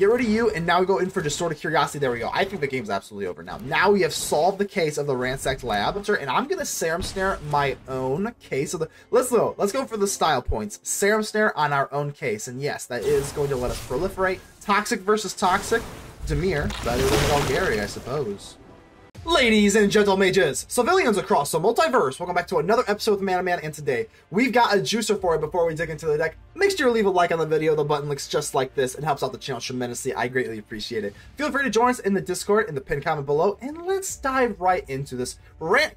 Get rid of you, and now we go in for just Distorted Curiosity. There we go. I think the game's absolutely over now. Now we have solved the case of the ransacked lab, and I'm gonna Serum Snare my own case of the. Let's go. Let's go for the style points. Serum Snare on our own case, and yes, that is going to let us proliferate. Toxic versus Toxic. Dimir better than Golgari, I suppose. Ladies and gentle mages, civilians across the multiverse, welcome back to another episode of ManaMan, and today we've got a juicer for it before we dig into the deck. Make sure to leave a like on the video, the button looks just like this, it helps out the channel tremendously, I greatly appreciate it. Feel free to join us in the Discord in the pinned comment below, and let's dive right into this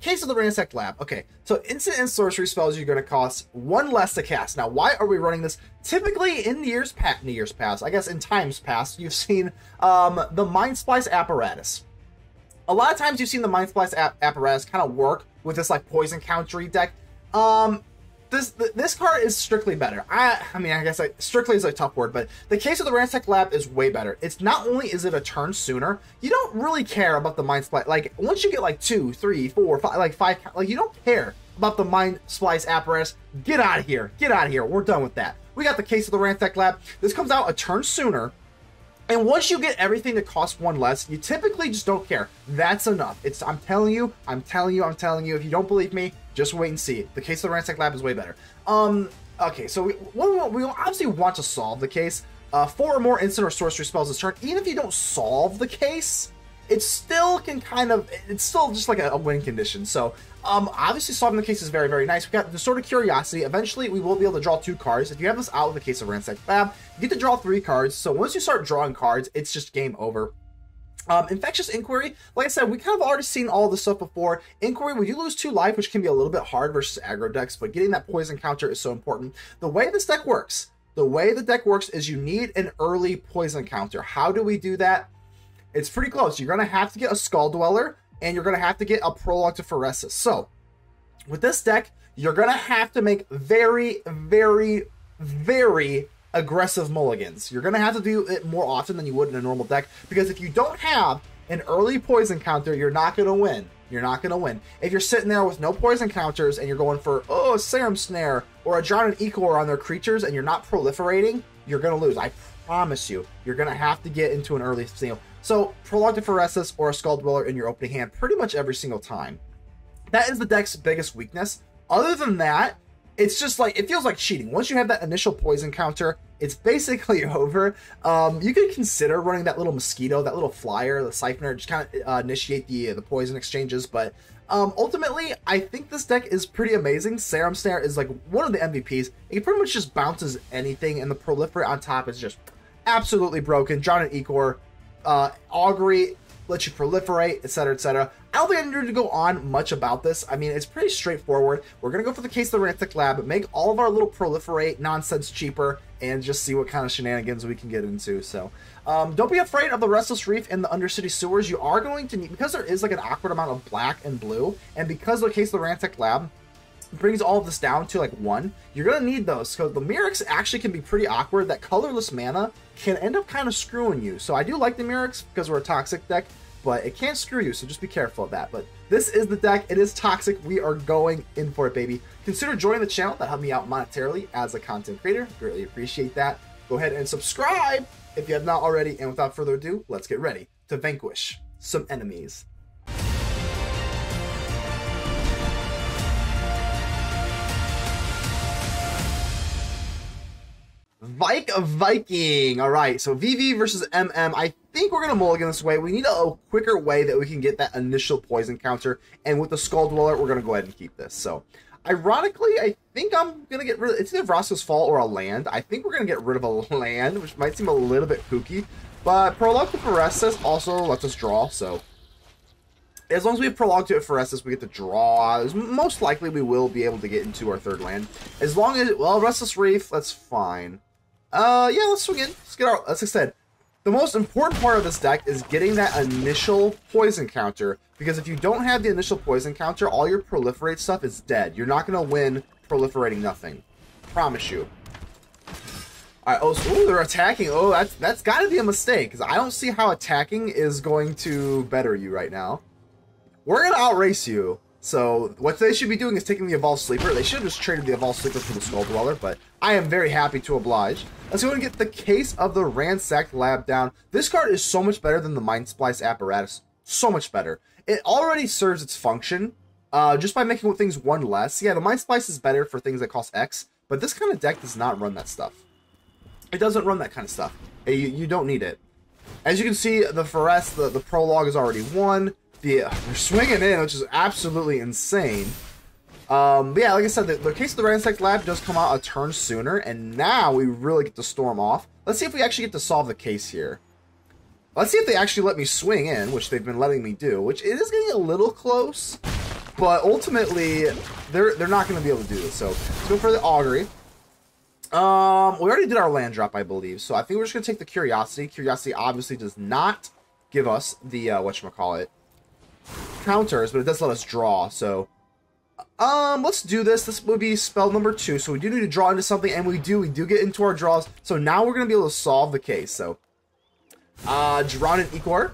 case of the Ransacked Lab. Okay, so instant and sorcery spells are going to cost one less to cast. Now, why are we running this? Typically, in the years past, in years past, I guess in times past, you've seen um, the Mindsplice apparatus a lot of times you've seen the Mindsplice app- apparatus kind of work with this like poison countery deck. Um, this th- this card is strictly better. I I mean I guess strictly is a tough word, but the case of the Ransack Lab is way better. It's not only is it a turn sooner, you don't really care about the Mindsplice. Like once you get like two, three, four, five, like five, like you don't care about the Mindsplice apparatus. Get out of here. Get out of here. We're done with that. We got the case of the Ransack Lab. This comes out a turn sooner and once you get everything that costs one less, you typically just don't care. That's enough. It's I'm telling you, I'm telling you, I'm telling you. If you don't believe me, just wait and see. The case of the Ransack Lab is way better. Um, okay, so we, we obviously want to solve the case. Uh, four or more instant or sorcery spells this turn. Even if you don't solve the case, it still can kind of it's still just like a, a win condition. So um, obviously solving the case is very, very nice. We got the Distorted Curiosity. Eventually, we will be able to draw two cards. If you have this out with the case of Ransack Lab, you get to draw three cards. So once you start drawing cards, it's just game over. Um, Infectious Inquiry, like I said, we kind of already seen all this stuff before. Inquiry, we do lose two life, which can be a little bit hard versus aggro decks, but getting that poison counter is so important. The way this deck works, the way the deck works is you need an early poison counter. How do we do that? It's pretty close. You're going to have to get a Skulldweller, and you're going to have to get a Prologue to Phyresis. So, with this deck, you're going to have to make very, very, very aggressive mulligans. You're going to have to do it more often than you would in a normal deck, because if you don't have an early poison counter, you're not going to win. You're not going to win. If you're sitting there with no poison counters and you're going for, oh, Serum Snare or a Drown in Ichor on their creatures and you're not proliferating, you're going to lose. I promise you. You're going to have to get into an early seal. So, Prologue to Phyresis or a Skulldweller in your opening hand pretty much every single time. That is the deck's biggest weakness. Other than that, it's just like it feels like cheating. Once you have that initial poison counter, it's basically over. Um, you could consider running that little mosquito, that little flyer, the siphoner, just kind of uh, initiate the uh, the poison exchanges. But um, ultimately, I think this deck is pretty amazing. Serum Snare is like one of the MVPs. It pretty much just bounces anything, and the proliferate on top is just absolutely broken. Drown in Ichor uh, augury lets you proliferate, etc., etc. I don't think I need to go on much about this. I mean, it's pretty straightforward. We're gonna go for the case of the Ransack Lab, make all of our little proliferate nonsense cheaper, and just see what kind of shenanigans we can get into. So, um, don't be afraid of the Restless Reef and the Undercity Sewers. You are going to need because there is like an awkward amount of black and blue, and because the case of the Ransack Lab, brings all of this down to like one, you're gonna need those because the Mirrex actually can be pretty awkward. That colorless mana can end up kind of screwing you. So I do like the Mirrex because we're a toxic deck, but it can't screw you. So just be careful of that. But this is the deck. It is toxic. We are going in for it, baby. Consider joining the channel. That help me out monetarily as a content creator. Greatly appreciate that. Go ahead and subscribe if you have not already. And without further ado, let's get ready to vanquish some enemies. Vike of Viking. All right, so VV versus MM. I think we're gonna mulligan this way. We need a, a, quicker way that we can get that initial poison counter. And with the Skulldweller, we're gonna go ahead and keep this. So, ironically, I think I'm gonna get rid of it's either Vraska's Fall or a land. I think we're gonna get rid of a land, which might seem a little bit kooky. But Prologue to Phyresis also lets us draw, so as long as we have Prologue to Phyresis, we get to draw. Most likely, we will be able to get into our third land. As long as, well, Restless Reef, that's fine. Uh, yeah, let's swing in. Let's get our, as I said, the most important part of this deck is getting that initial poison counter, because if you don't have the initial poison counter, all your proliferate stuff is dead. You're not going to win proliferating nothing. Promise you. Alright, oh, ooh, they're attacking. Oh, that's that's got to be a mistake, because I don't see how attacking is going to better you right now. We're going to outrace you. So what they should be doing is taking the Evolved Sleeper. They should have just traded the Evolved Sleeper for the Skulldweller, but I am very happy to oblige. Let's go and get the Case of the Ransacked Lab down. This card is so much better than the Mindsplice Apparatus. So much better. It already serves its function, uh, just by making things one less. Yeah, the Mindsplice is better for things that cost X, but this kind of deck does not run that stuff. It doesn't run that kind of stuff. You, you don't need it. As you can see, the Forest, the, the prologue is already won. Uh, they're swinging in, which is absolutely insane. Um, but yeah, like I said, the, the case of the Ransacked Lab does come out a turn sooner, and now we really get to storm off. Let's see if we actually get to solve the case here. Let's see if they actually let me swing in, which they've been letting me do, which it is getting a little close, but ultimately, they're they're not going to be able to do this. So let's go for the Augury. Um, we already did our land drop, I believe, so I think we're just going to take the Curiosity. Curiosity obviously does not give us the, uh, whatchamacallit, counters, but it does let us draw, so... Um, let's do this. This would be spell number two, so we do need to draw into something, and we do. We do get into our draws, so now we're going to be able to solve the case, so... Uh, Drown and Ichor.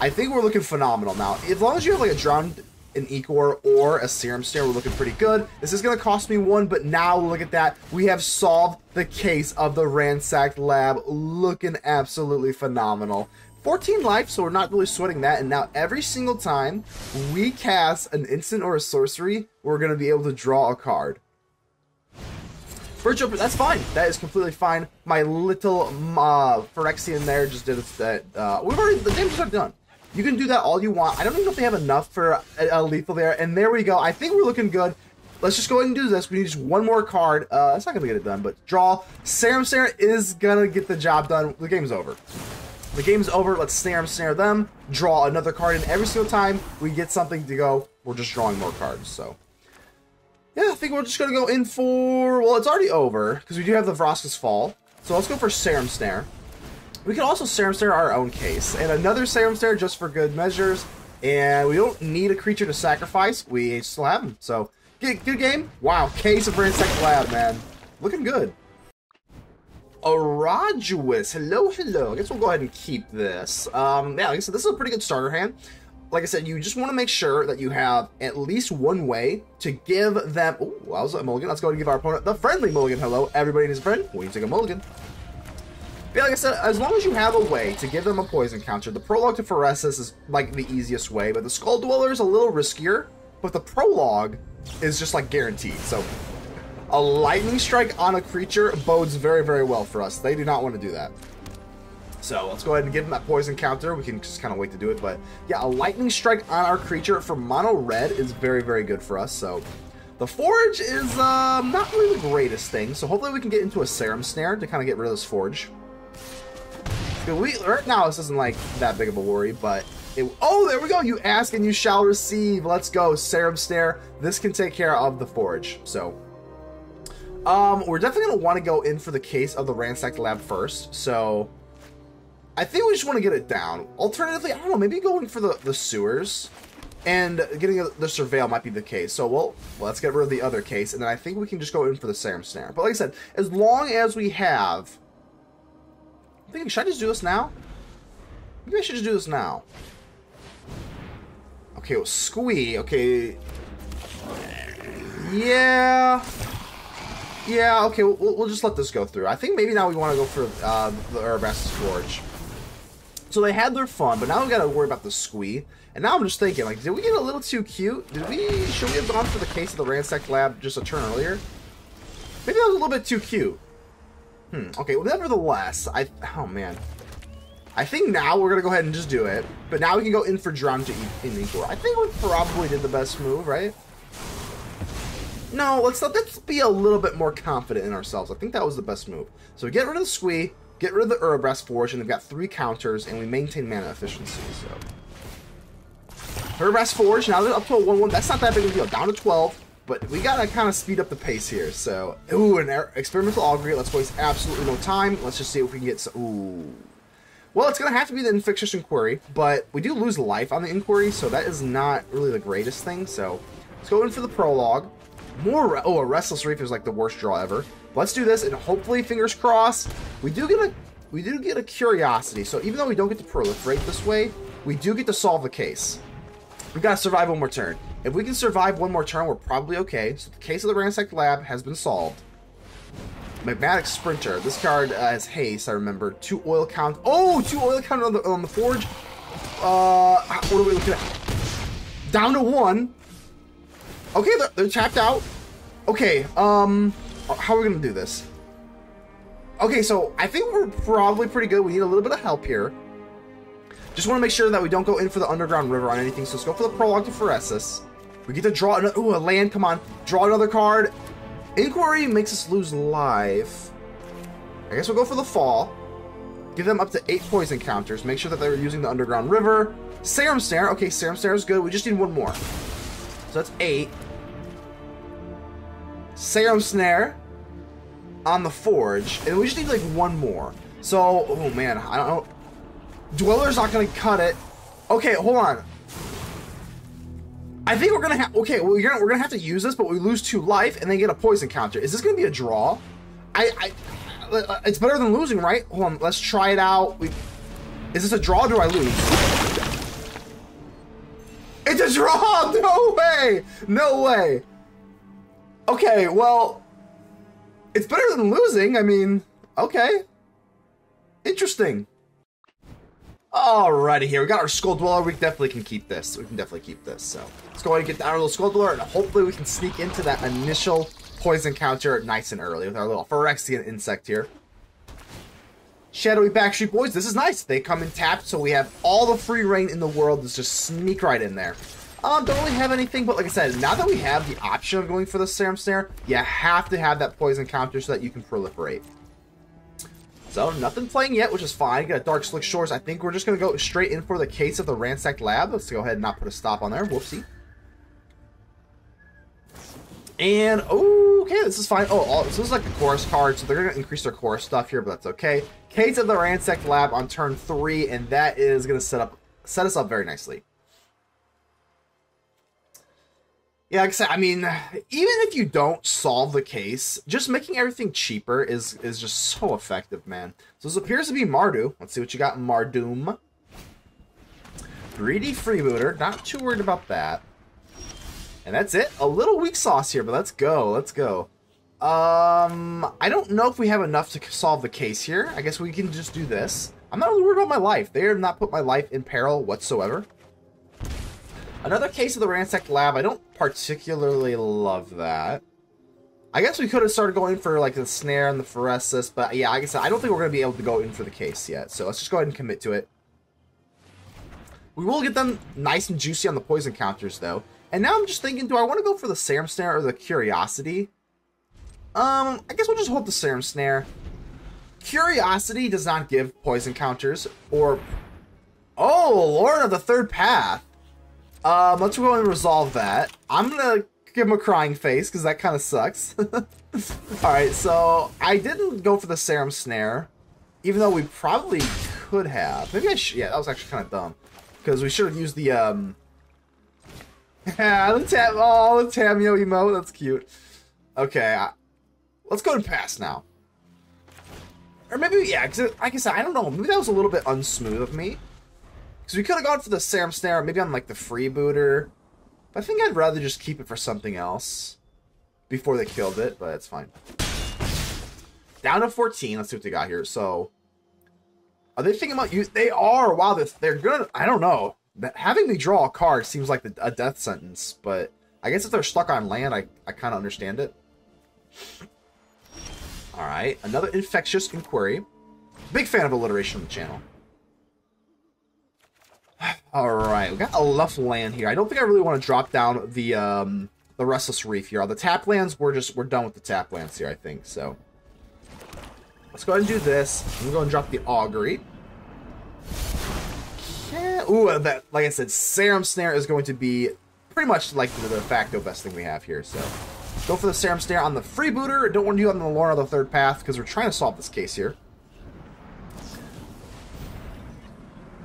I think we're looking phenomenal now. As long as you have, like, a Drown an Ichor or a Serum Snare, we're looking pretty good. This is going to cost me one, but now look at that. We have solved the case of the Ransacked Lab. Looking absolutely phenomenal. 14 life, so we're not really sweating that. And now every single time we cast an instant or a sorcery, we're going to be able to draw a card. Virtual, that's fine. That is completely fine. My little uh, Phyrexian there just did that. Uh, we've already, the damage is done. You can do that all you want. I don't even know if they have enough for a, a lethal there. And there we go. I think we're looking good. Let's just go ahead and do this. We need just one more card. Uh, it's not going to get it done, but draw. Serum Snare is going to get the job done. The game's over. The game's over. Let's Serum Snare them. Draw another card. And every single time we get something to go, we're just drawing more cards. So, yeah, I think we're just going to go in for... Well, it's already over because we do have the Vraska's Fall. So let's go for Serum Snare. We can also Serum Snare our own case. And another Serum Snare just for good measures. And we don't need a creature to sacrifice. We still have them. So, good, good game. Wow, case of Ransacked Lab, man. Looking good. Araduous. Hello, hello. I guess we'll go ahead and keep this. Um, yeah, like I said, this is a pretty good starter hand. Like I said, you just want to make sure that you have at least one way to give them... Oh, that was a mulligan. Let's go and give our opponent the friendly mulligan. Hello, everybody and his friend. We take a mulligan. Yeah, like I said, as long as you have a way to give them a poison counter, the prologue to Phyresis is like the easiest way, but the Skulldweller is a little riskier, but the prologue is just like guaranteed. So a lightning strike on a creature bodes very, very well for us. They do not want to do that. So let's go ahead and give them that poison counter. We can just kind of wait to do it. But yeah, a lightning strike on our creature for mono red is very, very good for us. So the Forge is uh, not really the greatest thing. So hopefully we can get into a Serum Snare to kind of get rid of this Forge. We, right now, this isn't like that big of a worry, but it, oh, there we go. You ask and you shall receive. Let's go. Serum Snare. This can take care of the Forge. So, um, we're definitely going to want to go in for the case of the Ransacked Lab first. So, I think we just want to get it down. Alternatively, I don't know, maybe going for the, the sewers and getting a, the Surveil might be the case. So, well, let's get rid of the other case, and then I think we can just go in for the Serum Snare. But like I said, as long as we have I'm thinking, should I just do this now? Maybe I should just do this now. Okay, well, Squee. Okay. Yeah. Yeah, okay, we'll, we'll just let this go through. I think maybe now we want to go for uh, the Urabrask's Forge. So they had their fun, but now we gotta worry about the Squee. And now I'm just thinking, like, did we get a little too cute? Did we, should we have gone for the case of the Ransacked Lab just a turn earlier? Maybe that was a little bit too cute. Hmm, okay, well, nevertheless, I, oh man. I think now we're gonna go ahead and just do it, but now we can go in for Drown to in Ichor. I think we probably did the best move, right? No, let's let's be a little bit more confident in ourselves. I think that was the best move. So we get rid of the Squee, get rid of the Urabrask Forge, and they've got three counters, and we maintain mana efficiency, so. Urabrask Forge, now they're up to a 1-1. That's not that big of a deal. Down to 12. But we gotta kind of speed up the pace here. So, ooh, an experimental augury. Let's waste absolutely no time. Let's just see if we can get some. Ooh. Well, it's gonna have to be the infectious inquiry, but we do lose life on the inquiry, so that is not really the greatest thing. So, let's go in for the prologue. More. Oh, a restless reef is like the worst draw ever. Let's do this, and hopefully, fingers crossed, we do get a we do get a curiosity. So even though we don't get to proliferate this way, we do get to solve the case. We gotta survive one more turn. If we can survive one more turn, we're probably okay. So the case of the ransacked lab has been solved. Magmatic Sprinter. This card uh, has haste, I remember. Two oil count. Oh, two oil count on the, on the forge. Uh, what are we looking at? Down to one. Okay, they're, they're tapped out. Okay, um, how are we gonna do this? Okay, so I think we're probably pretty good. We need a little bit of help here. Just want to make sure that we don't go in for the underground river on anything. So let's go for the prologue to Phyresis. We get to draw another. Ooh, a land. Come on, draw another card. Inquiry makes us lose life. I guess we'll go for the fall. Give them up to eight poison counters. Make sure that they're using the underground river. Serum Snare. Okay, Serum Snare is good. We just need one more. So that's eight. Serum Snare on the Forge. And we just need like one more. So, oh man, I don't know. Dweller's not going to cut it. Okay, hold on. I think we're gonna have okay. Well, we're gonna, we're gonna have to use this, but we lose two life and then get a poison counter. Is this gonna be a draw? I, I, uh, it's better than losing, right? Hold on, let's try it out. We, is this a draw? or do I lose? Way! No way! Okay, well, it's better than losing. I mean, okay, interesting. Alrighty here, we got our Skulldweller. We definitely can keep this. We can definitely keep this. So let's go ahead and get our little Skulldweller, and hopefully we can sneak into that initial poison counter nice and early with our little Phyrexian insect here. Shadowy Backstreet Boys, this is nice. They come in tapped, so we have all the free reign in the world. Let's just sneak right in there. Um, don't really have anything, but like I said, now that we have the option of going for the Serum Snare, you have to have that poison counter so that you can proliferate. So, nothing playing yet, which is fine. Got a Darkslick Shores. I think we're just going to go straight in for the case of the Ransacked Lab. Let's go ahead and not put a stop on there. Whoopsie. And, okay, this is fine. Oh, all, this is like the chorus card, so they're going to increase their chorus stuff here, but that's okay. Case of the Ransacked Lab on turn three, and that is going to set up set us up very nicely. Yeah, like I said, I mean, even if you don't solve the case, just making everything cheaper is is just so effective, man. So this appears to be Mardu. Let's see what you got in Mardoom. Greedy freebooter. Not too worried about that. And that's it. A little weak sauce here, but let's go. Let's go. Um, I don't know if we have enough to solve the case here. I guess we can just do this. I'm not really worried about my life. They have not put my life in peril whatsoever. Another case of the ransacked lab. I don't particularly love that. I guess we could have started going for like the snare and the phyresis, but yeah, like I said, I don't think we're going to be able to go in for the case yet. So let's just go ahead and commit to it. We will get them nice and juicy on the poison counters though. And now I'm just thinking, do I want to go for the serum snare or the curiosity? Um, I guess we'll just hold the serum snare. Curiosity does not give poison counters or... Oh, Lord of the Third Path. Um, let's go and resolve that. I'm gonna give him a crying face because that kind of sucks. Alright, so I didn't go for the Serum Snare, even though we probably could have. Maybe I should. Yeah, that was actually kind of dumb because we should have used the um. Yeah, the tab. Oh, the Tamiyo emote. That's cute. Okay, I, let's go and pass now. Or maybe, yeah, because like I said, I don't know. Maybe that was a little bit unsmooth of me. Because we could have gone for the Serum Snare, maybe on like the Freebooter. But I think I'd rather just keep it for something else before they killed it, but it's fine. Down to 14. Let's see what they got here. So, are they thinking about you? They are. Wow, they're, they're gonna. I don't know. Having me draw a card seems like a death sentence, but I guess if they're stuck on land, I, I kind of understand it. All right, another infectious inquiry. Big fan of alliteration on the channel. Alright, we got enough land here. I don't think I really want to drop down the um, the Restless Reef here. All the tap lands, we're just we're done with the tap lands here, I think. So let's go ahead and do this. I'm gonna drop the Augury. Yeah. Ooh, uh, that like I said, Serum Snare is going to be pretty much like the de facto best thing we have here. So go for the Serum Snare on the Freebooter. Don't want to do it on the Lorna of the Third Path because we're trying to solve this case here.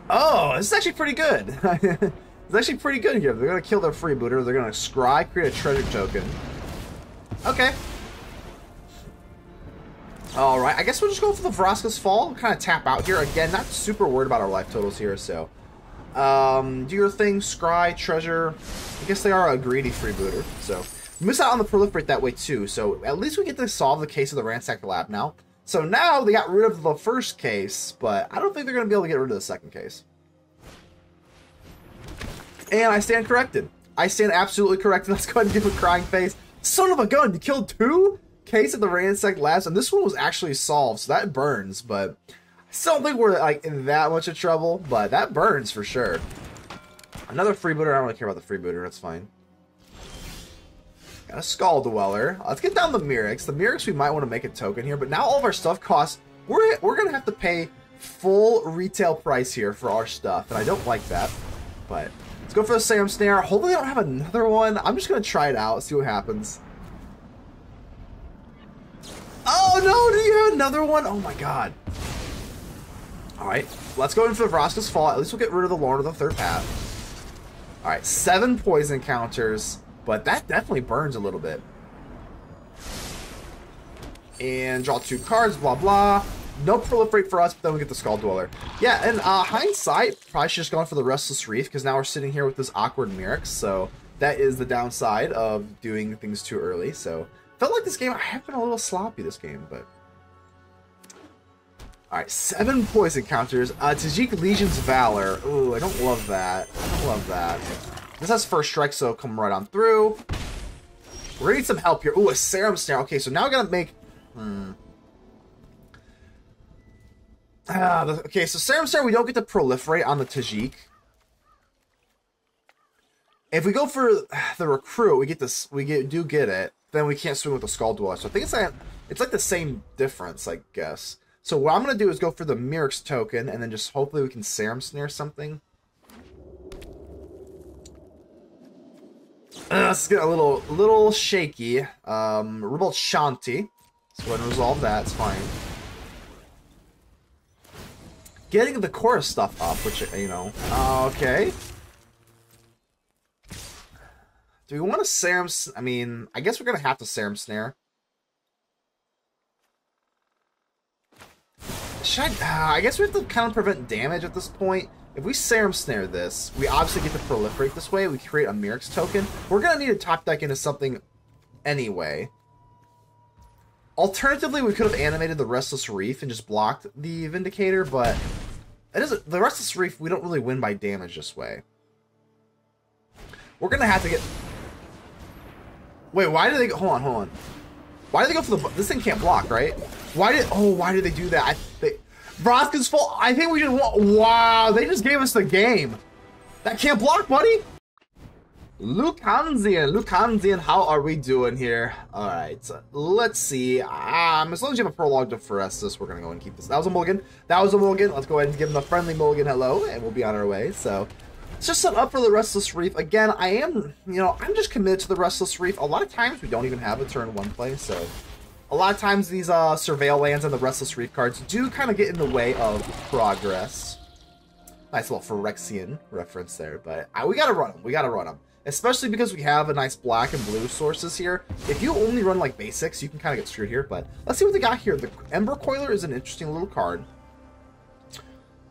Oh, this is actually pretty good. it's actually pretty good here. They're to kill their freebooter. They're to scry, create a treasure token. Okay. Alright, I guess we'll just go for the Vraska's Fall. Kind of tap out here. Again, not super worried about our life totals here, so... Um, do your thing, scry, treasure. I guess they are a greedy freebooter, so miss out on the proliferate that way too. So at least we get to solve the case of the ransacked lab now. So now they got rid of the first case, but I don't think they're going to be able to get rid of the second case. And I stand corrected. I stand absolutely corrected. Let's go ahead and give a crying face. Son of a gun, you killed two case of the ransacked labs, and this one was actually solved, so that burns, but I still don't think we're like in that much of trouble, but that burns for sure. Another freebooter, I don't really care about the freebooter, that's fine. Got a Skulldweller. Let's get down the Mirrex. The Mirrex we might want to make a token here, but now all of our stuff costs, we're, we're going to have to pay full retail price here for our stuff, and I don't like that, but let's go for the Serum Snare. Hopefully I don't have another one. I'm just going to try it out, see what happens. Oh no, do you have another one? Oh my god. Alright, let's go in for the Vraska's Fall. At least we'll get rid of the Lord of the Third Path. Alright, seven poison counters, but that definitely burns a little bit. And draw two cards, blah blah. No proliferate for us, but then we get the Skulldweller. Yeah, and uh, hindsight, probably should just gone for the Restless Reef, because now we're sitting here with this awkward Mirrex, so that is the downside of doing things too early, so Felt like this game, I have been a little sloppy this game, but... Alright, seven poison counters. Uh, Tajic Legion's Valor. Ooh, I don't love that. I don't love that. This has first strike, so come right on through. We're gonna need some help here. Ooh, a Serum Snare. Okay, so now I gotta make... Hmm. Ah, the, okay, so Serum Snare, we don't get to proliferate on the Tajic. If we go for the recruit, we get this. We get do get it then we can't swing with the Skulldweller. So I think it's like, it's like the same difference, I guess. So what I'm going to do is go for the Mirrex token, and then just hopefully we can Serum Snare something. Uh, let's get a little little shaky. Um, Revolt Shanti. Let's go ahead and resolve that. It's fine. Getting the chorus stuff up, which, you know. okay. Do we want to Serum... I mean, I guess we're going to have to Serum Snare. Should I... Uh, I guess we have to kind of prevent damage at this point. If we Serum Snare this, we obviously get to proliferate this way. We create a Mirrex token. We're going to need to top deck into something anyway. Alternatively, we could have animated the Restless Reef and just blocked the Vindicator, but the Restless Reef, we don't really win by damage this way. We're going to have to get Wait, why did they go? Hold on, hold on. Why did they go for the? This thing can't block, right? Why did? Oh, why did they do that? I think Vraska's Fall. I think we just. Wow, they just gave us the game. That can't block, buddy. Lucanzian, Lucanzian, how are we doing here? All right, let's see. Um, as long as you have a prologue to Phyresis, we're gonna go and keep this. That was a mulligan. That was a mulligan. Let's go ahead and give him a friendly mulligan hello, and we'll be on our way. So it's just set up for the Restless Reef. Again, I am, you know, I'm just committed to the Restless Reef. A lot of times we don't even have a turn one play, so a lot of times these uh, Surveil lands and the Restless Reef cards do kind of get in the way of progress. Nice little Phyrexian reference there, but uh, we gotta run them. We gotta run them. Especially because we have a nice black and blue sources here. If you only run like basics, you can kind of get screwed here, but let's see what they got here. The Ember Coiler is an interesting little card.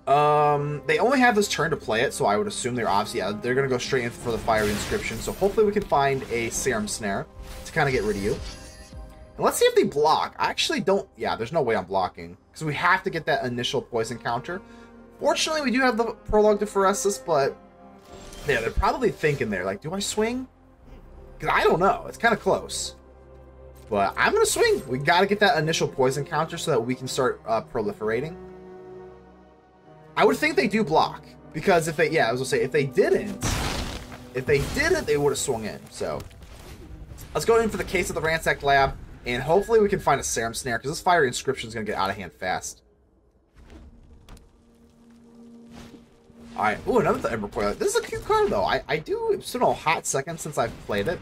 Um, they only have this turn to play it, so I would assume they're obviously, yeah, they're to go straight in for the Fiery Inscription. So hopefully we can find a Serum Snare to kind of get rid of you. And let's see if they block. I actually don't, yeah, there's no way I'm blocking. Because we have to get that initial poison counter. Fortunately, we do have the Prologue to Phyresis, but yeah, they're probably thinking there, like, do I swing? Because I don't know. It's kind of close. But I'm going to swing. We got to get that initial poison counter so that we can start uh, proliferating. I would think they do block. Because if they, yeah, I was gonna say, if they didn't, if they didn't, they would have swung in. So, let's go in for the case of the Ransacked Lab, and hopefully we can find a Serum Snare, because this Fire Inscription is gonna get out of hand fast. Alright, ooh, another Ember Coil. This is a cute card, though. I, I do, it's been a hot second since I've played it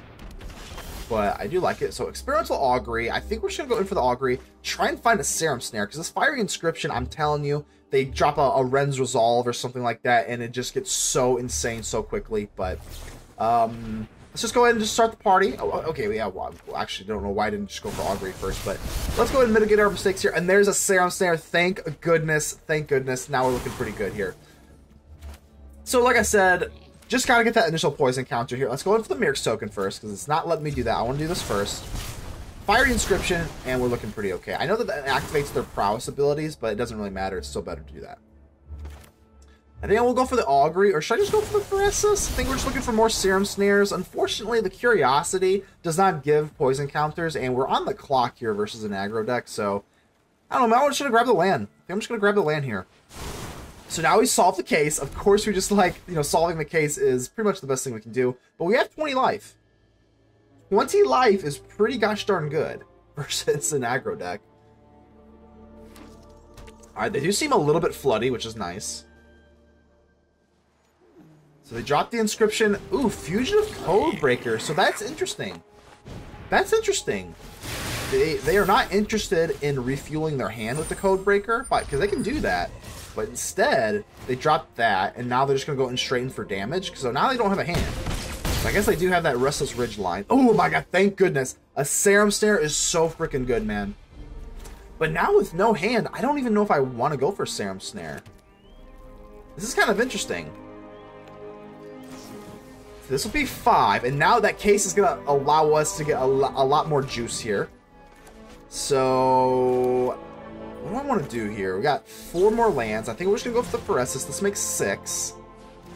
but I do like it. So Experimental Augury, I think we're going to go in for the Augury, try and find a Serum Snare, because this Fiery Inscription, I'm telling you, they drop a, a Ren's Resolve or something like that, and it just gets so insane so quickly, but... Um, let's just go ahead and just start the party. Oh, oh okay, yeah, well, actually don't know why I didn't just go for Augury first, but let's go ahead and mitigate our mistakes here. And there's a Serum Snare. Thank goodness, thank goodness. Now we're looking pretty good here. So, like I said, just gotta get that initial poison counter here. Let's go in for the Mirrex token first, because it's not letting me do that. I want to do this first. Fiery Inscription, and we're looking pretty okay. I know that that activates their prowess abilities, but it doesn't really matter. It's still better to do that. I think we'll go for the Augury, or should I just go for the Phyresis? I think we're just looking for more Serum Snares. Unfortunately, the Curiosity does not give poison counters, and we're on the clock here versus an aggro deck, so... I don't know, I'm just gonna grab the land. I am just gonna grab the land here. So now we solved the case. Of course, we just like, you know, solving the case is pretty much the best thing we can do. But we have 20 life. 20 life is pretty gosh darn good versus an aggro deck. Alright, they do seem a little bit floody, which is nice. So they dropped the inscription. Ooh, Fugitive Codebreaker. So that's interesting. That's interesting. They, they are not interested in refueling their hand with the Codebreaker, because they can do that. But instead, they dropped that, and now they're just going to go in straight in for damage. So now they don't have a hand. So I guess they do have that Restless Ridgeline. Oh my god, thank goodness. A Serum Snare is so freaking good, man. But now with no hand, I don't even know if I want to go for Serum Snare. This is kind of interesting. This will be five, and now that case is going to allow us to get a, lo a lot more juice here. So, what do I want to do here? We got four more lands. I think we're just going to go for the Phyresis. This makes six.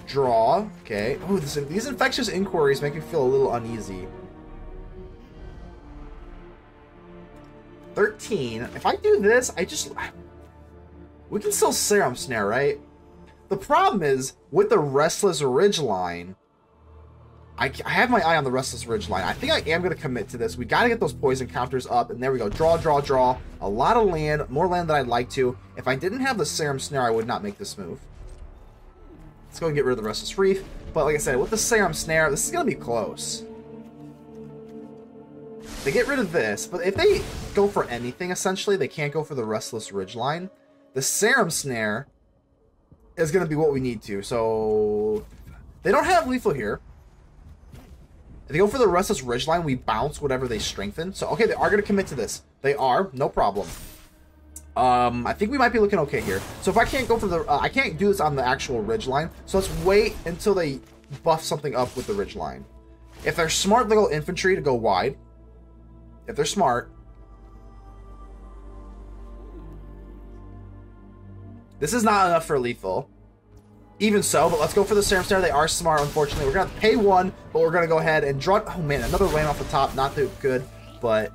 Draw. Okay. Oh, this, these infectious inquiries make me feel a little uneasy. 13. If I do this, I just... We can still Serum Snare, right? The problem is, with the Restless Ridgeline, I, I have my eye on the Restless Ridgeline. I think I am going to commit to this. We got to get those poison counters up, and there we go. Draw, draw, draw. A lot of land, more land than I'd like to. If I didn't have the Serum Snare, I would not make this move. Let's go and get rid of the Restless Reef. But like I said, with the Serum Snare, this is going to be close. They get rid of this, but if they go for anything, essentially, they can't go for the Restless Ridgeline. The Serum Snare is going to be what we need to. So they don't have lethal here. If they go for the Restless Ridgeline, we bounce whatever they strengthen. So, okay, they are going to commit to this. They are, no problem. Um, I think we might be looking okay here. So if I can't go for the, uh, I can't do this on the actual ridgeline. So let's wait until they buff something up with the ridgeline. If they're smart, they'll go infantry to go wide. If they're smart. This is not enough for lethal. Even so, but let's go for the Serum Snare. They are smart, unfortunately. We're going to pay one, but we're going to go ahead and draw... Oh, man, another land off the top. Not too good, but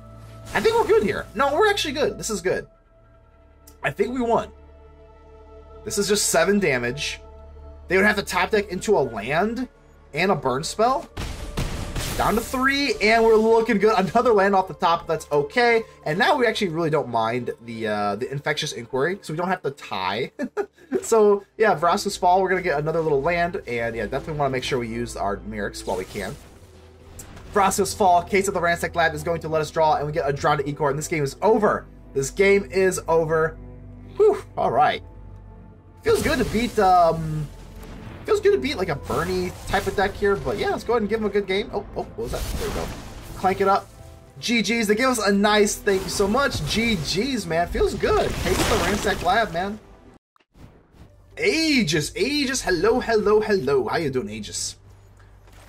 I think we're good here. No, we're actually good. This is good. I think we won. This is just seven damage. They would have to top deck into a land and a burn spell. Down to three, and we're looking good. Another land off the top, that's okay. And now we actually really don't mind the uh, the Infectious Inquiry, so we don't have to tie. so, yeah, Vraska's Fall, we're going to get another little land, and yeah, definitely want to make sure we use our Mirrex while we can. Vraska's Fall, Case of the Ransacked Lab is going to let us draw, and we get a draw Ichor, and this game is over. This game is over. Whew, alright. Feels good to beat, um, Feels good to beat like a Bernie type of deck here, but yeah, let's go ahead and give him a good game. Oh, oh, what was that? There we go. Clank it up. GG's. They give us a nice thank you so much. GG's, man. Feels good. With the Ransack Lab, man. Aegis. Aegis. Hello, hello, hello. How you doing, Aegis?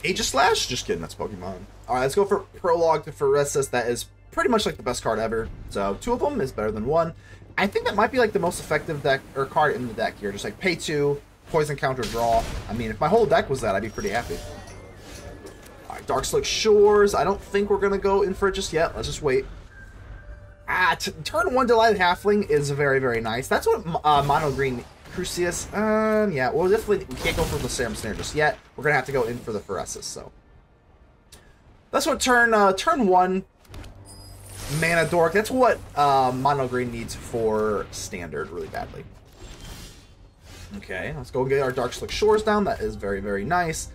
Aegis Slash? Just kidding. That's Pokemon. All right, let's go for Prologue to Phyresis. That is pretty much like the best card ever. So two of them is better than one. I think that might be like the most effective deck or card in the deck here. Just like pay two, poison counter draw. I mean, if my whole deck was that, I'd be pretty happy. Alright, Darkslick Shores. I don't think we're going to go in for it just yet. Let's just wait. Ah, turn one Delighted Halfling is very, very nice. That's what uh, Mono Green Crucius. Um, yeah, well, definitely we can't go for the Serum Snare just yet. We're going to have to go in for the Phyresis, so. That's what turn uh, turn one Mana Dork. That's what uh, Mono Green needs for Standard really badly. Okay, let's go get our Darkslick Shores down. That is very, very nice.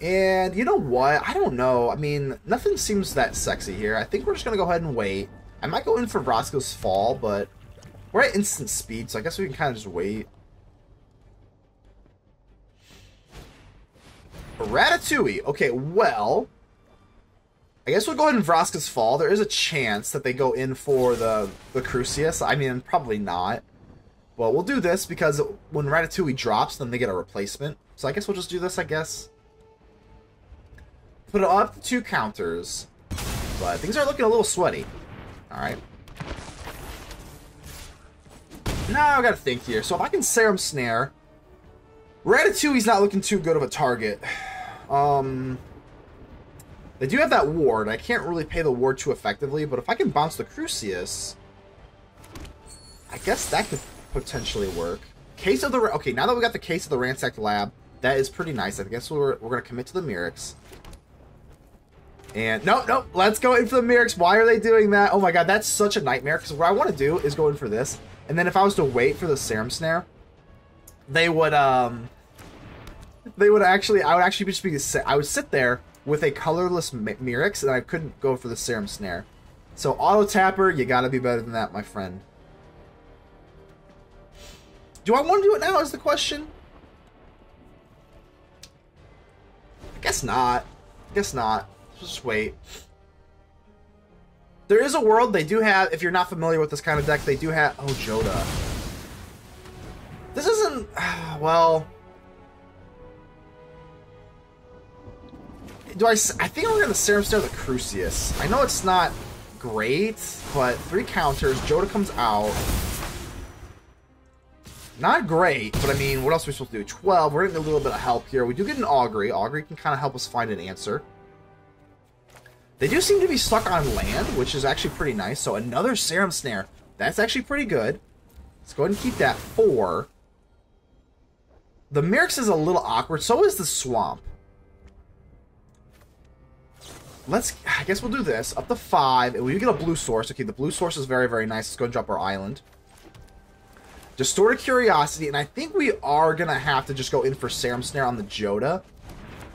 And you know what? I don't know. I mean, nothing seems that sexy here. I think we're just going to go ahead and wait. I might go in for Vraska's Fall, but we're at instant speed, so I guess we can kind of just wait. Ratatouille. Okay, well, I guess we'll go ahead and Vraska's Fall. There is a chance that they go in for the, the Crucius. I mean, probably not. But we'll do this because when Ratatouille drops, then they get a replacement. So I guess we'll just do this, I guess. Put it up to two counters. But things are looking a little sweaty. Alright. Now I gotta think here. So if I can Serum Snare... Ratatouille's not looking too good of a target. Um... They do have that ward. I can't really pay the ward too effectively, but if I can bounce the Crucius... I guess that could potentially work. Case of the... Okay, now that we got the case of the Ransacked Lab, that is pretty nice. I guess we're, we're going to commit to the Mirrex. And, no, no, let's go in for the Mirrex. Why are they doing that? Oh my god, that's such a nightmare, because what I want to do is go in for this, and then if I was to wait for the Serum Snare, they would, um... They would actually... I would actually just be... I would sit there with a colorless Mirrex, and I couldn't go for the Serum Snare. So, Auto Tapper, you gotta be better than that, my friend. Do I want to do it now is the question? I guess not. I guess not. Just wait. There is a world they do have, if you're not familiar with this kind of deck, they do have... Oh, Jodah. This isn't... Well... Do I... I think we're going to Serum Snare the Crucius. I know it's not great, but three counters, Jodah comes out. Not great, but I mean, what else are we supposed to do? 12, we're getting a little bit of help here. We do get an Augury. Augury can kind of help us find an answer. They do seem to be stuck on land, which is actually pretty nice. So another Serum Snare. That's actually pretty good. Let's go ahead and keep that four. The Mirrex is a little awkward. So is the Swamp. Let's, I guess we'll do this. Up to five. And we get a blue source. Okay, the blue source is very, very nice. Let's go and drop our island. Distorted Curiosity, and I think we are going to have to just go in for Serum Snare on the Jodah.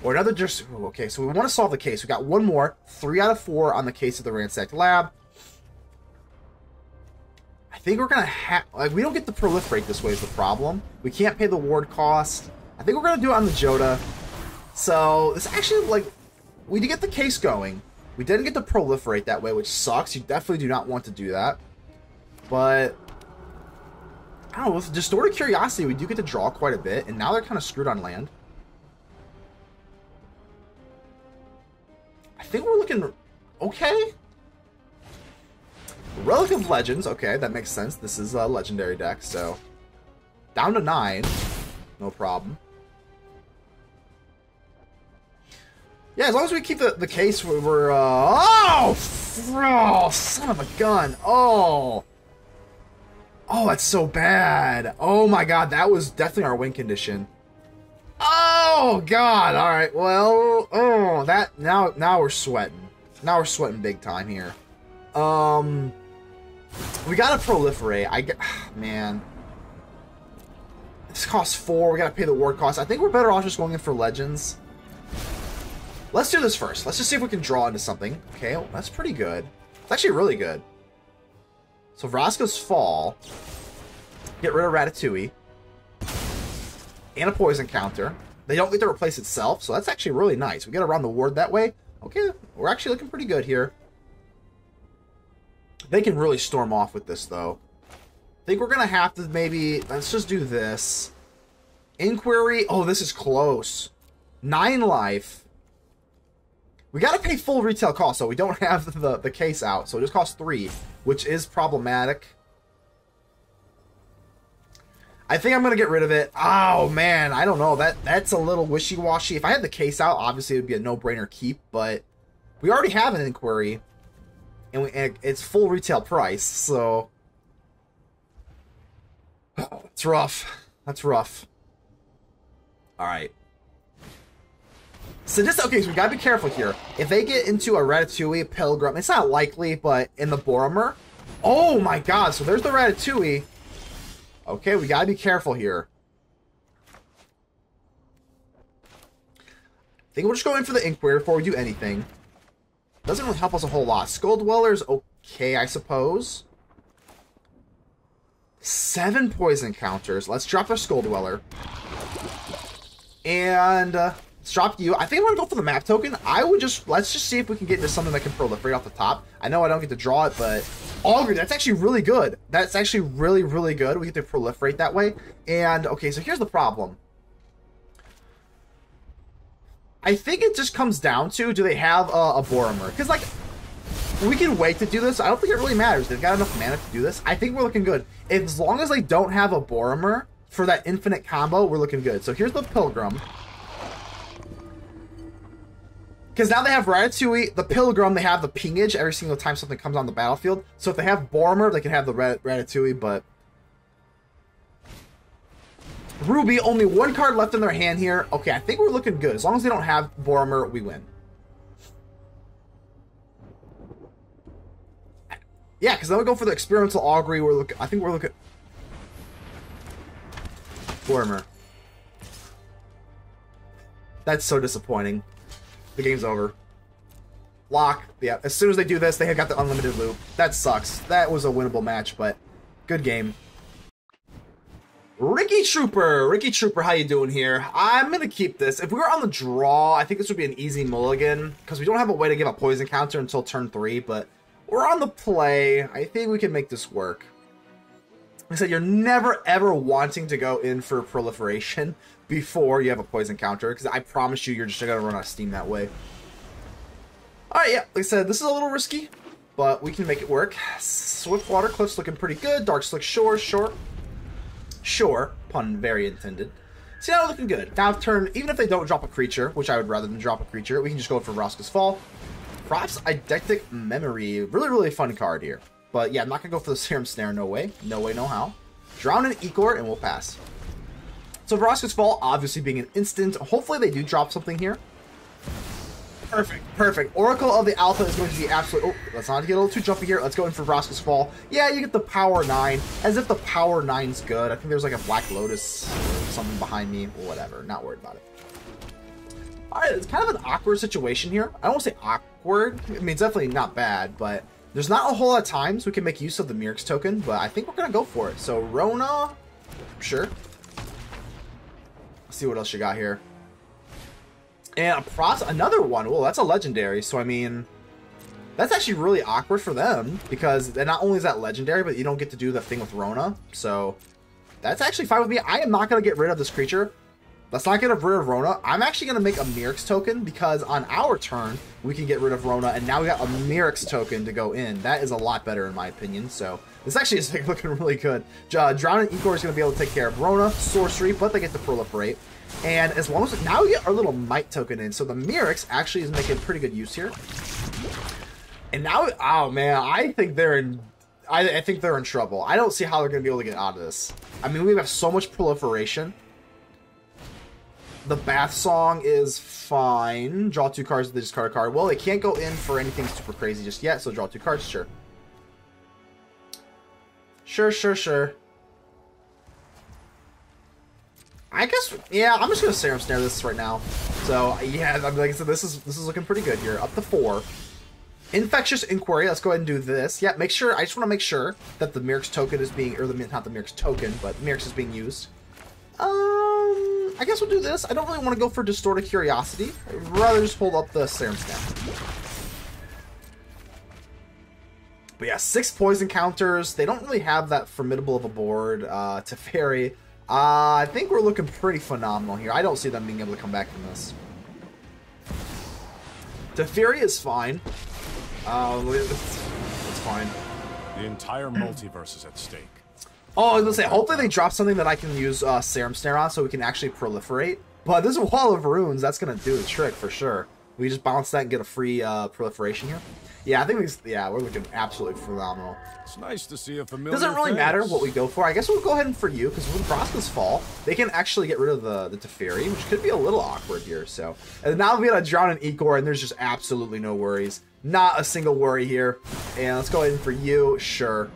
Or another just... Okay, so we want to solve the case. We got one more. Three out of four on the case of the Ransacked Lab. I think we're going to have... Like, we don't get the Proliferate this way is the problem. We can't pay the ward cost. I think we're going to do it on the Jodah. So, it's actually, like... We did get the case going. We didn't get to Proliferate that way, which sucks. You definitely do not want to do that. But I don't know, with Distorted Curiosity, we do get to draw quite a bit, and now they're kind of screwed on land. I think we're looking okay. Relic of Legends, okay, that makes sense. This is a legendary deck, so down to nine, no problem. Yeah, as long as we keep the, the case, we're, uh, oh, oh, son of a gun, oh, Oh, that's so bad. Oh my god, that was definitely our win condition. Oh god. All right. Well, oh, that now now we're sweating. Now we're sweating big time here. Um we got to proliferate. I get man. This costs 4. We got to pay the ward cost. I think we're better off just going in for legends. Let's do this first. Let's just see if we can draw into something. Okay, well, that's pretty good. It's actually really good. So Vraska's Fall. Get rid of Ratatouille. And a poison counter. They don't get to replace itself, so that's actually really nice. We get around the ward that way. Okay, we're actually looking pretty good here. They can really storm off with this, though. I think we're going to have to maybe... Let's just do this. Inquiry. Oh, this is close. Nine life. We got to pay full retail cost, so we don't have the, the case out. So it just costs three which is problematic. I think I'm to get rid of it. Oh, man, I don't know. That That's a little wishy-washy. If I had the case out, obviously it would be a no-brainer keep, but we already have an inquiry, and, we, and it's full retail price, so... Oh, it's rough. That's rough. Alright. So just okay, so we gotta be careful here. If they get into a Ratatouille Pilgrim, it's not likely, but in the Boromir. Oh my god, so there's the Ratatouille. Okay, we gotta be careful here. I think we'll just go in for the Inquiry before we do anything. Doesn't really help us a whole lot. Skulldweller's okay, I suppose. Seven poison counters. Let's drop our Skulldweller. And... Uh, Let's drop you. I think I'm gonna go for the map token. I would just let's just see if we can get into something that can proliferate off the top. I know I don't get to draw it, but Augury, that's actually really good. That's actually really, really good. We get to proliferate that way. And okay, so here's the problem. I think it just comes down to do they have a, a Boromir? Because like we can wait to do this. I don't think it really matters. They've got enough mana to do this. I think we're looking good. As long as they don't have a Boromir for that infinite combo, we're looking good. So here's the Pilgrim. Because now they have Ratatouille, the Pilgrim, they have the Pingage every single time something comes on the battlefield. So if they have Boromir, they can have the Rat Ratatouille, but... Ruby, only one card left in their hand here. Okay, I think we're looking good. As long as they don't have Boromir, we win. Yeah, because then we go for the Experimental Augury. We're looking... I think we're looking... Boromir. That's so disappointing. The game's over. Lock. Yeah, as soon as they do this, they have got the unlimited loop. That sucks. That was a winnable match, but good game. Ricky Trooper, Ricky Trooper, how you doing here? I'm gonna keep this. If we were on the draw, I think this would be an easy mulligan because we don't have a way to give a poison counter until turn three. But we're on the play. I think we can make this work. I said you're never ever wanting to go in for proliferation before you have a poison counter, because I promise you, you're just gonna run out of steam that way. Alright, yeah, like I said, this is a little risky, but we can make it work. Swiftwater Cliff's looking pretty good. Darkslick Shore, sure. Sure, pun very intended. See, now looking good. Now turn, even if they don't drop a creature, which I would rather than drop a creature, we can just go for Vraska's Fall. Props Eidetic Memory. Really, really fun card here. But yeah, I'm not to go for the Serum Snare, no way. No way, no how. Drown in Ichor, and we'll pass. So Vraska's Fall, obviously being an instant. Hopefully they do drop something here. Perfect, perfect. Oracle of the Alpha is going to be absolute... Oh, let's not get a little too jumpy here. Let's go in for Vraska's Fall. Yeah, you get the Power 9. As if the Power 9's good. I think there's like a Black Lotus or something behind me. Whatever, not worried about it. Alright, it's kind of an awkward situation here. I don't want to say awkward. I mean, it's definitely not bad, but... There's not a whole lot of times we can make use of the Mirrex token, but I think we're going to go for it. So, Rona, sure. See what else you got here. And a pros another one. Well, that's a legendary. So I mean, that's actually really awkward for them because not only is that legendary, but you don't get to do the thing with Rona. So that's actually fine with me. I am not gonna get rid of this creature. Let's not get rid of Rona. I'm actually going to make a Mirrex token because on our turn, we can get rid of Rona, and now we got a Mirrex token to go in. That is a lot better in my opinion, so this actually is looking really good. Uh, Drown in Ichor is going to be able to take care of Rona, Sorcery, but they get to proliferate. And as long as now we get our little Mite token in, so the Mirrex actually is making pretty good use here. And now, oh man, I think they're in I, I, think they're in trouble. I don't see how they're going to be able to get out of this. I mean, we have so much proliferation. The Bath Song is fine. Draw two cards, discard a card. Well, they can't go in for anything super crazy just yet, so draw two cards, sure. Sure, sure, sure. I guess, yeah, I'm just gonna Serum Snare this right now. So, yeah, like I said, this is this is looking pretty good here. Up to four. Infectious Inquiry, let's go ahead and do this. Yeah, make sure, I just want to make sure that the Mirrex token is being, or the, not the Mirrex token, but Mirrex is being used. Um, I guess we'll do this. I don't really want to go for Distorted Curiosity. I'd rather just hold up the Serum Snare. But yeah, six poison counters. They don't really have that formidable of a board uh, Teferi. Uh, I think we're looking pretty phenomenal here. I don't see them being able to come back from this. Teferi is fine. Uh, it's, it's fine. The entire multiverse is at stake. Oh, I was gonna say, hopefully they drop something that I can use uh, Serum Snare on so we can actually proliferate. But this Wall of Runes, that's gonna do the trick for sure. We just bounce that and get a free uh, proliferation here. Yeah, I think these. Yeah, we're looking absolutely phenomenal. It's nice to see a familiar. Doesn't really face. matter what we go for. I guess we'll go ahead and for you because with Vraska's fall, they can actually get rid of the the Teferi, which could be a little awkward here. So, and now we got to drown in Ichor, and there's just absolutely no worries. Not a single worry here. And let's go ahead and for you, sure.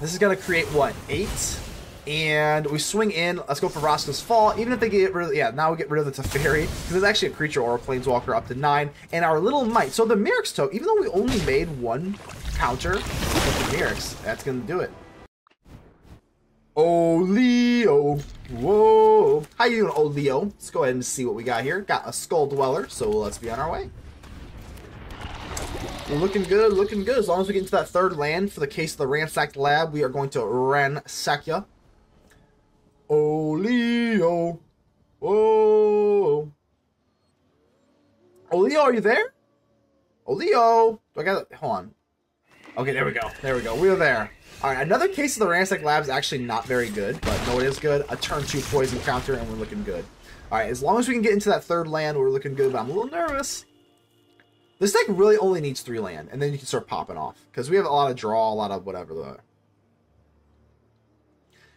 This is going to create, what, eight? And we swing in. Let's go for Vraska's Fall. Even if they get rid of, yeah, now we get rid of the Teferi. Because it's actually a creature or a Planeswalker up to nine. And our little Mite. So the Mirrex token, even though we only made one counter with the Mirrex, that's going to do it. Oh, Leo. Whoa. How you doing, old Leo? Let's go ahead and see what we got here. Got a Skulldweller, so let's be on our way. Looking good, looking good. As long as we get into that third land for the case of the ransacked lab, we are going to ransack ya. Oh, Leo. Oh. Oh, Leo, are you there? Oh, Leo. Do I got Hold on. Okay, there we go. There we go. We are there. All right, another case of the Ransacked Lab is actually not very good, but no, it is good. A turn two poison counter, and we're looking good. All right, as long as we can get into that third land, we're looking good, but I'm a little nervous. This deck really only needs three land, and then you can start popping off, because we have a lot of draw, a lot of whatever. The...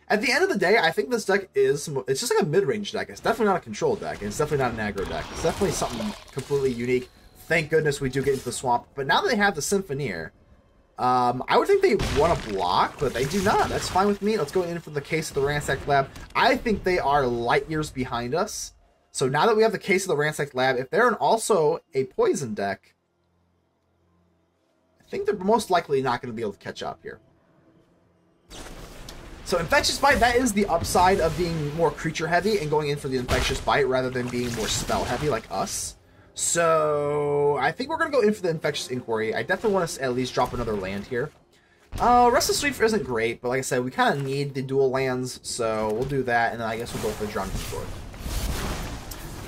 At the end of the day, I think this deck is, it's just like a mid-range deck. It's definitely not a control deck, and it's definitely not an aggro deck. It's definitely something completely unique. Thank goodness we do get into the swamp, but now that they have the Syphoner, um, I would think they want to block, but they do not. That's fine with me. Let's go in for the case of the Ransacked Lab. I think they are light years behind us. So now that we have the case of the Ransacked Lab, if they're also a poison deck, I think they're most likely not going to be able to catch up here. So Infectious Bite, that is the upside of being more creature heavy and going in for the Infectious Bite rather than being more spell heavy like us. So I think we're going to go in for the Infectious Inquiry. I definitely want to at least drop another land here. Uh, Restless Reef isn't great, but like I said, we kind of need the dual lands, so we'll do that, and then I guess we'll go for the Drowning Sword.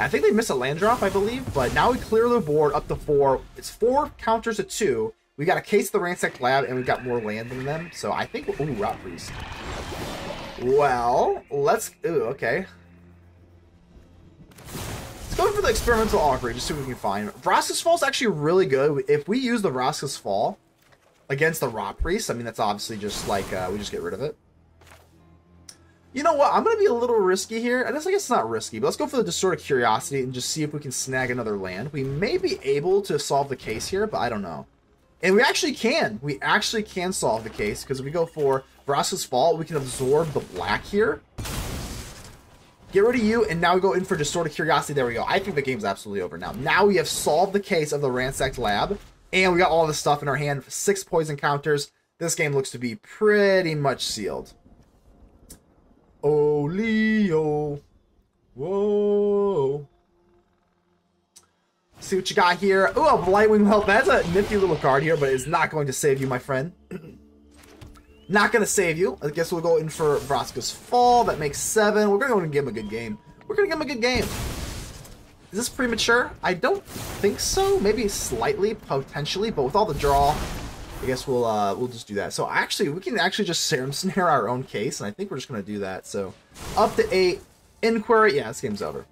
I think they missed a land drop, I believe, but now we clear the board up to four. It's four counters to two. We got a case of the Ransacked Lab, and we got more land than them, so I think... Ooh, Rot Priest. Well, let's... Ooh, okay. Let's go for the experimental augury, just see what we can find. Vraska's Fall is actually really good. If we use the Vraska's Fall against the Rot Priest, I mean, that's obviously just like, uh, we just get rid of it. You know what? I'm going to be a little risky here. I guess, I guess it's not risky, but let's go for the Distorted Curiosity and just see if we can snag another land. We may be able to solve the case here, but I don't know. And we actually can. We actually can solve the case because we go for Vraska's Fall. We can absorb the black here. Get rid of you, and now we go in for Distorted Curiosity. There we go. I think the game's absolutely over now. Now we have solved the case of the Ransacked Lab, and we got all this stuff in our hand. Six poison counters. This game looks to be pretty much sealed. Oh, Leo. Whoa. See what you got here. Oh, a Blightwing Whelp. That's a nifty little card here, but it's not going to save you, my friend. Not going to save you. I guess we'll go in for Vraska's Fall. That makes seven. We're going to give him a good game. We're going to give him a good game. Is this premature? I don't think so. Maybe slightly, potentially, but with all the draw, I guess we'll uh, we'll just do that. So actually, we can actually just Serum Snare our own case, and I think we're just going to do that. So up to eight. Inquiry. Yeah, this game's over.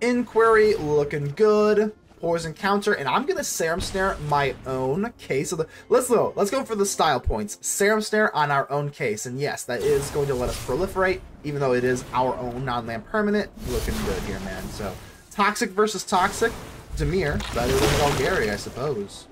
Inquiry looking good poison counter, and I'm gonna Serum Snare my own case of the. Let's go. Let's go for the style points. Serum Snare on our own case, and yes, that is going to let us proliferate, even though it is our own non-land permanent. Looking good here, man. So, toxic versus toxic. Dimir, better than Golgari, I suppose.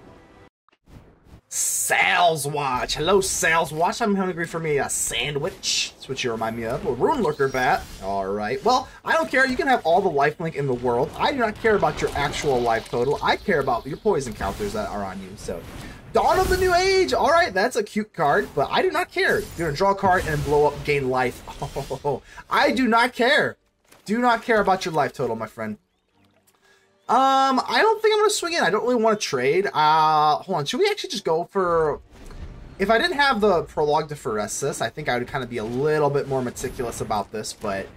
Sales Watch. Hello, Sales Watch. I'm hungry for me a sandwich. That's what you remind me of. A Rune Lurker bat. Alright. Well, I don't care. You can have all the lifelink in the world. I do not care about your actual life total. I care about your poison counters that are on you. So, Dawn of the New Age. Alright, that's a cute card, but I do not care. You're going to draw a card and blow up, gain life. Oh, I do not care. Do not care about your life total, my friend. Um, I don't think I'm to swing in. I don't really want to trade. Uh, hold on. Should we actually just go for... If I didn't have the Prologue to Phyresis, I think I would kind of be a little bit more meticulous about this, but...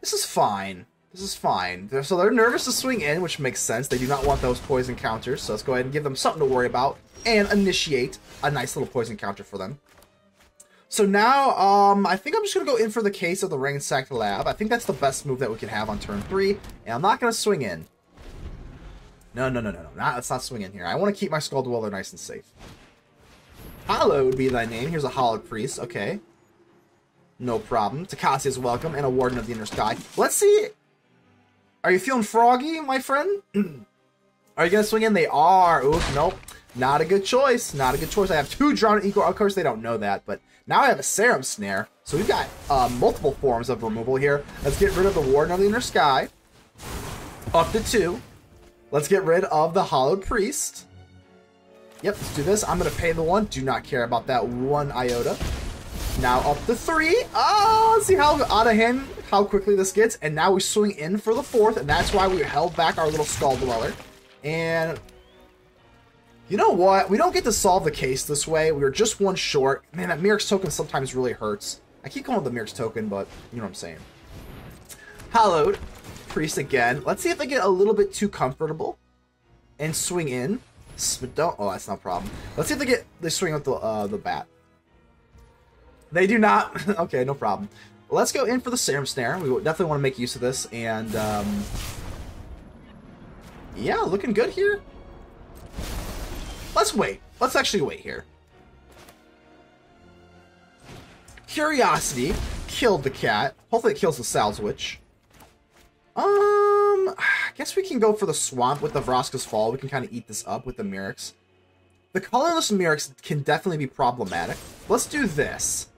This is fine. This is fine. They're, so they're nervous to swing in, which makes sense. They do not want those poison counters, so let's go ahead and give them something to worry about and initiate a nice little poison counter for them. So now, um, I think I'm just going to go in for the case of the Ransacked Lab. I think that's the best move that we can have on turn three, and I'm not going to swing in. No, no, no, no, no. Not, let's not swing in here. I want to keep my Skulldweller nice and safe. Hollow would be thy name. Here's a Hallowed Priest. Okay. No problem. Takasi is welcome, and a Warden of the Inner Sky. Let's see. Are you feeling froggy, my friend? are you going to swing in? They are. Ooh, nope. Not a good choice. Not a good choice. I have two drawn equal. Of course, they don't know that, but now I have a Serum Snare. So we've got uh, multiple forms of removal here. Let's get rid of the Warden of the Inner Sky. Up to two. Let's get rid of the Hallowed Priest. Yep, let's do this. I'm going to pay the one. Do not care about that one iota. Now up to three. Oh, see how out of hand, how quickly this gets. And now we swing in for the fourth, and that's why we held back our little skulldweller. And you know what? We don't get to solve the case this way. We were just one short. Man, that Mirrex token sometimes really hurts. I keep calling it the Mirrex token, but you know what I'm saying. Hallowed. Priest again. Let's see if they get a little bit too comfortable and swing in. Don't. Oh, that's not a problem. Let's see if they get they swing with the uh, the bat. They do not. okay, no problem. Let's go in for the Serum Snare. We definitely want to make use of this, and um, yeah, looking good here. Let's wait. Let's actually wait here. Curiosity killed the cat. Hopefully it kills the Salzwitch. Um, I guess we can go for the swamp with the Vraska's Fall. We can kind of eat this up with the Mirrex. The colorless Mirrex can definitely be problematic. Let's do this.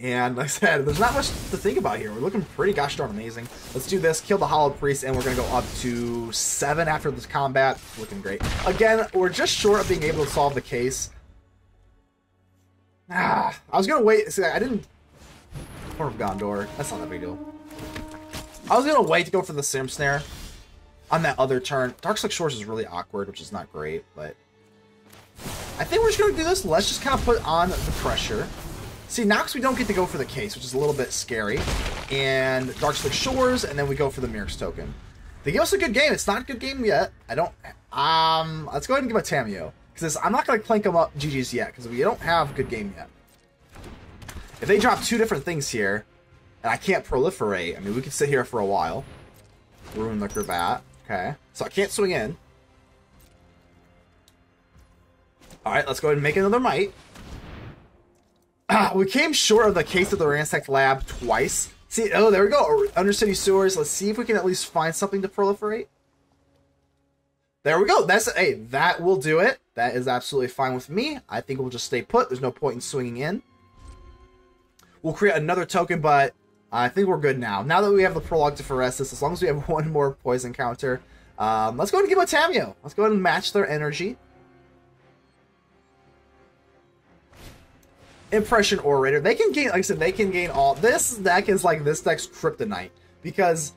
And like I said, there's not much to think about here. We're looking pretty gosh darn amazing. Let's do this, kill the Hallowed Priest, and we're going to go up to 7 after this combat. Looking great. Again, we're just short of being able to solve the case. Ah, I was going to wait. See, I didn't Of Gondor. That's not that big deal. I was gonna wait to go for the Serum Snare on that other turn. Darkslick Shores is really awkward, which is not great, but I think we're just gonna do this. Let's just kind of put on the pressure. See, because we don't get to go for the case, which is a little bit scary, and Darkslick Shores, and then we go for the Mirrex token. They give us a good game. It's not a good game yet. I don't. Um, let's go ahead and give a Tamiyo because I'm not gonna clank them up GG's yet because we don't have a good game yet. If they drop two different things here, and I can't proliferate, I mean, we could sit here for a while. Runelicker Bat. Okay. So I can't swing in. Alright, let's go ahead and make another Mite. we came short of the case of the Ransacked Lab twice. See, oh, there we go. Undercity Sewers. Let's see if we can at least find something to proliferate. There we go. That's Hey, that will do it. That is absolutely fine with me. I think we'll just stay put. There's no point in swinging in. We'll create another token, but I think we're good now. Now that we have the Prologue to Phyresis, as long as we have one more poison counter, um, let's go ahead and give a Tamiyo. Let's go ahead and match their energy. Impassioned Orator. They can gain, like I said, they can gain all. This deck is like this deck's Kryptonite because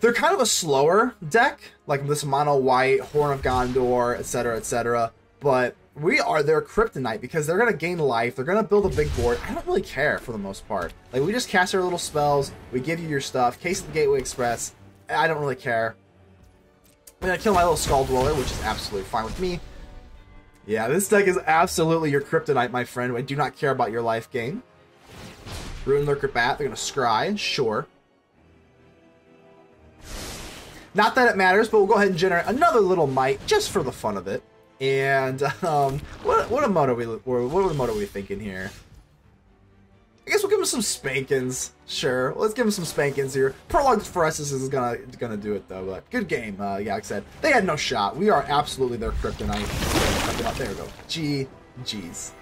they're kind of a slower deck, like this mono white, Horn of Gondor, etc., etc. But we are their kryptonite because they're gonna gain life. They're gonna build a big board. I don't really care for the most part. Like we just cast our little spells. We give you your stuff. Case of the Gateway Express. I don't really care. I'm gonna kill my little Skulldweller, which is absolutely fine with me. Yeah, this deck is absolutely your kryptonite, my friend. I do not care about your life gain. Runelurker Bat. They're gonna scry. Sure. Not that it matters, but we'll go ahead and generate another little mite just for the fun of it. And um, what what mode are we what mode are we thinking here? I guess we'll give him some spankings. Sure, let's give him some spankings here. Prologue for us is gonna gonna do it though. But good game. Uh, yeah, like I said, they had no shot. We are absolutely their kryptonite. There we go. G, G's.